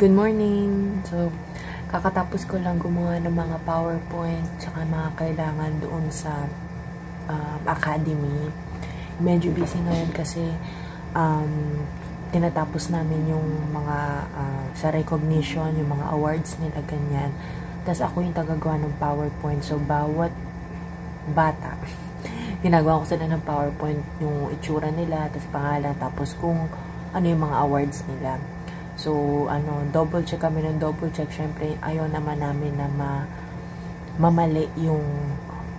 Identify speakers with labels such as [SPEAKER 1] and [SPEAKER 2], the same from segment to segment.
[SPEAKER 1] Good morning! So, kakatapos ko lang gumawa ng mga PowerPoint tsaka mga kailangan doon sa um, academy. Medyo busy ngayon kasi um, tinatapos namin yung mga uh, sa recognition, yung mga awards nila, ganyan. Tapos ako yung tagagawa ng PowerPoint. So, bawat bata, ginagawa ko sila ng PowerPoint, yung itsura nila, tapos pangalan, tapos kung ano yung mga awards nila. So, ano, double check kami ng double check. Siyempre, ayaw naman namin na ma mamali yung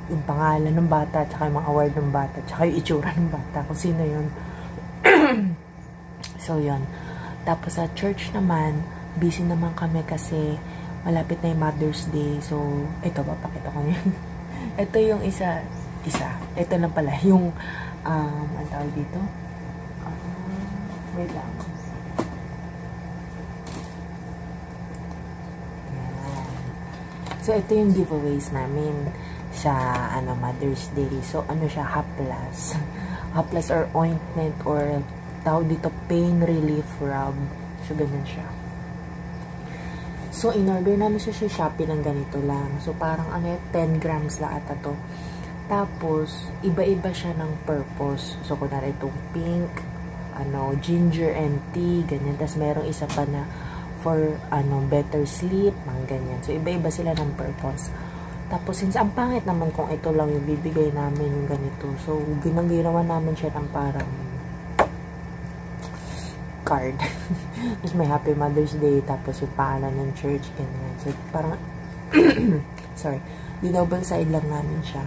[SPEAKER 1] yung pangalan ng bata, tsaka yung mga award ng bata, tsaka yung itsura ng bata, kung sino yun. so, yun. Tapos sa church naman, busy naman kami kasi malapit na yung Mother's Day. So, ito, papakita ko yun. ito yung isa, isa. Ito lang pala, yung, um, ang tawag dito? Uh, wait lang. So, ito yung giveaways namin sa ano, Mother's Day. So, ano siya, haplas. haplas or ointment or tawag dito, pain relief rub. So, ganyan siya. So, in-order namin siya sa Shopee ng ganito lang. So, parang ano 10 grams lang ata to. Tapos, iba-iba siya ng purpose. So, kunwari itong pink, ano, ginger and tea, ganyan. Tapos, merong isa pa na for ano better sleep, mga ganyan. So, iba-iba sila ng purpose. Tapos, since ang pangit naman kung ito lang yung bibigay namin yung ganito. So, ginagawa namin siya ng parang card. Tapos, may Happy Mother's Day. Tapos, yung paalan ng church, ganyan. So, parang, sorry, double side lang namin siya.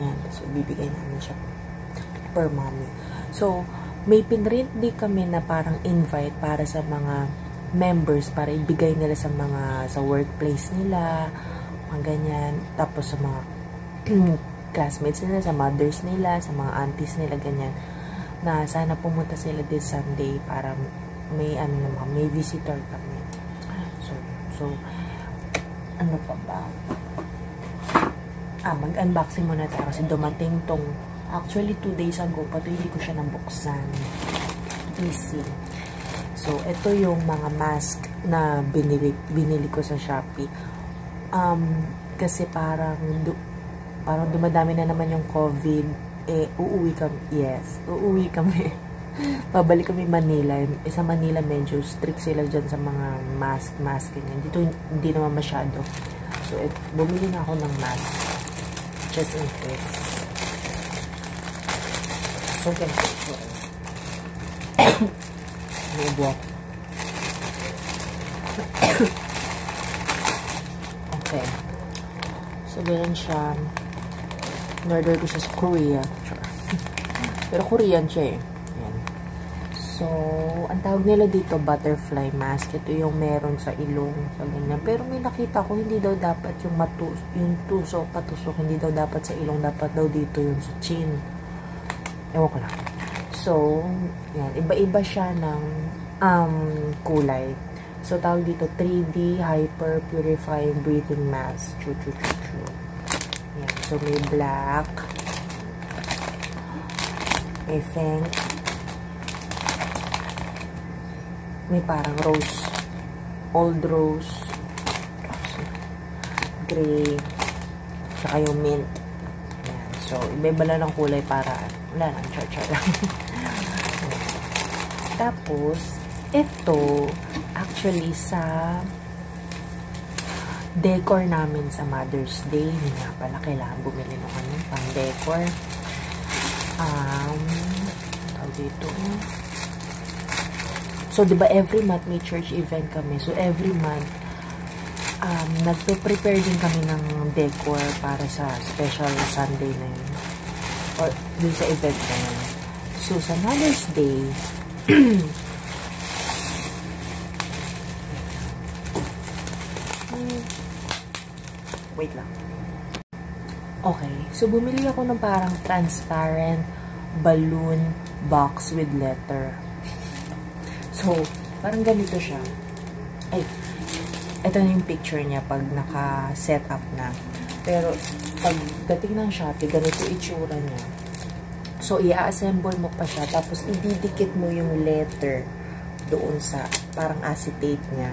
[SPEAKER 1] Ayan. So, bibigay namin siya per mommy. So, may pinrint di kami na parang invite para sa mga members para ibigay nila sa mga sa workplace nila mga ganyan. Tapos sa mga classmates nila sa mothers nila sa mga aunties nila ganyan. Na sana pumunta sila this Sunday para may ano naman may visitor kami. So so ano pa ba? Ah mag-unboxing muna tayo kasi dumating tong Actually, two days ago pa to, hindi ko siya nabuksan. Easy. So, ito yung mga mask na binili, binili ko sa Shopee. Um, kasi parang, du, parang dumadami na naman yung COVID. Eh, uuwi kami. Yes, uuwi kami. Pabalik kami Manila. Eh, sa Manila, medyo strict sila dyan sa mga mask, mask. Dito, hindi naman masyado. So, et, bumili na ako ng mask. Just in case. So, ganito. May buwak. okay. So, ganyan siya. In-order ko siya sa Korea. Pero Korean siya eh. So, ang tawag nila dito, butterfly mask. Ito yung meron sa ilong. Sa ganyan. Pero may nakita ko, hindi daw dapat yung, matus yung tusok, patusok, hindi daw dapat sa ilong. Dapat daw dito yung sa chin. Ewan ko lang. So, yan. Iba-iba siya ng um, kulay. So, tawag dito 3D Hyper Purifying Breathing Mask. Chu, chu, chu, chu. Yan. So, may black. I think. May parang rose. Old rose. Gray. Saka yung mint. So, iba-iba lang ng kulay para wala lang, char-char lang. Tapos, ito, actually, sa decor namin sa Mother's Day, hindi nga pala kailangan bumili ng ano, pang decor. Um, tawag dito. So, di ba every month may church event kami. So, every month, um, nagpe-prepare din kami ng decor para sa special Sunday na yun or dun sa event na yun. So, sa Mother's Day, wait lang. Okay. So, bumili ako ng parang transparent balloon box with letter. So, parang ganito siya. Ay, ito na yung picture niya pag naka-set up na. Pero, pagdating ng Shopee, ganito itsura niya. So, i-assemble mo pa siya. Tapos, ididikit mo yung letter doon sa parang acetate niya.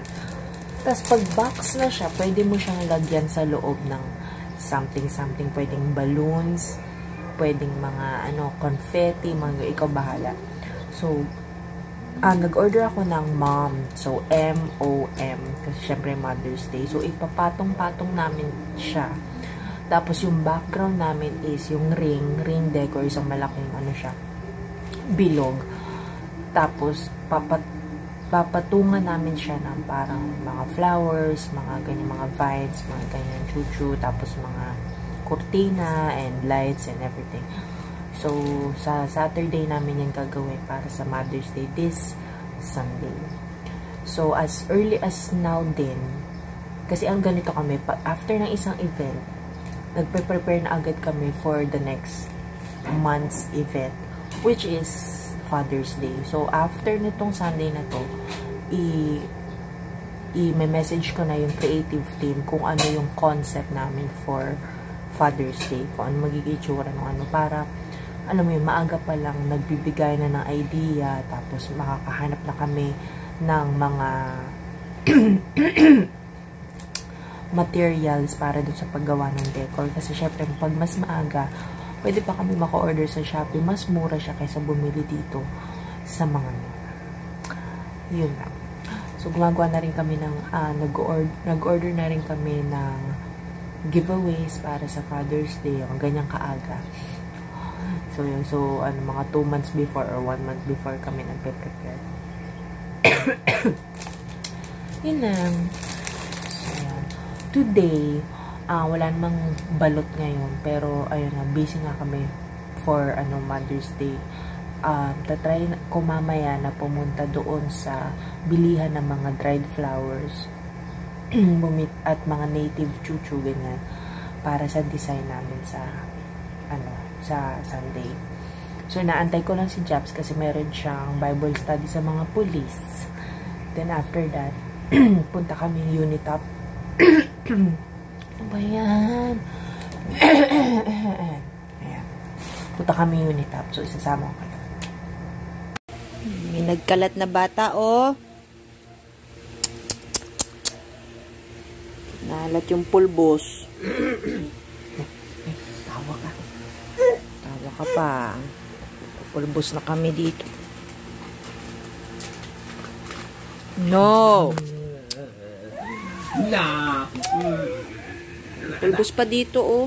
[SPEAKER 1] Tapos pag box na siya, pwede mo siyang lagyan sa loob ng something-something. Pwedeng balloons, pwedeng mga ano confetti, mga ikaw bahala. So, ah, nag-order ako ng mom. So, M-O-M. Kasi syempre Mother's Day. So, ipapatong-patong namin siya. Tapos, yung background namin is yung ring. Ring decor. Isang malaking ano siya. Bilog. Tapos, papat papatungan namin siya ng parang mga flowers, mga ganyan, mga vines, mga ganyan, chuchu, tapos mga kurtina and lights and everything. So, sa Saturday namin yan gagawin para sa Mother's Day this Sunday. So, as early as now din, kasi ang ganito kami, after ng isang event, nagpe-prepare na agad kami for the next month's event, which is Father's Day. So, after nitong Sunday na to, i i-message ko na yung creative team kung ano yung concept namin for Father's Day. Kung ano magiging itsura ng ano. Para, alam mo yun, maaga pa lang nagbibigay na ng idea. Tapos, makakahanap na kami ng mga materials para dun sa paggawa ng decor. Kasi, syempre, pag mas maaga, pwede pa kami maka-order sa Shopee. Mas mura siya kaysa bumili dito sa mga yun lang. So, gumagawa na rin kami ng, uh, nag-order, nag-order na rin kami ng giveaways para sa Father's Day, yung ganyang kaaga. So, yun. So, ano, mga 2 months before or 1 month before kami nagpe-prepare. yun lang. So, yan. Today, uh, wala namang balot ngayon. Pero, ayun nga, busy nga kami for ano Mother's Day. Um, tatry ko mamaya na pumunta doon sa bilihan ng mga dried flowers bumit at mga native chuchu ganyan para sa design namin sa ano sa Sunday. So naantay ko lang si Japs kasi meron siyang Bible study sa mga police. Then after that, punta kami Unitop. Ano ba yan? Ayan. Punta kami Unitap. So, isasama ko kayo.
[SPEAKER 2] May nagkalat na bata, oh. Nalat yung pulbos.
[SPEAKER 1] Ka
[SPEAKER 2] pa. Pulbos na kami dito. No!
[SPEAKER 3] Na!
[SPEAKER 2] Pulbos pa dito, oh.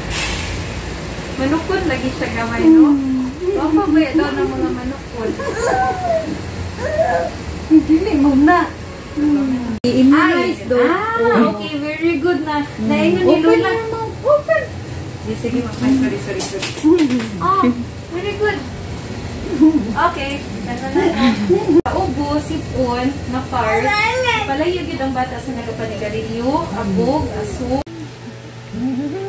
[SPEAKER 4] Manukod lagi siya gamay, no? Baka ba daw ng mga manukod?
[SPEAKER 5] Dili mo na. I-immunize do.
[SPEAKER 4] Ah, okay. Very good na. Naingon ni
[SPEAKER 5] Open
[SPEAKER 4] Lola.
[SPEAKER 5] Open.
[SPEAKER 4] Sige, sige. Ay, sorry, sorry, sorry. Oh, very good. Okay. Ano na na. Ubo, sipon, na part. Palayo gid ang bata sa nagapanigarilyo, abog, aso.
[SPEAKER 2] Thank